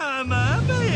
I'm a baby.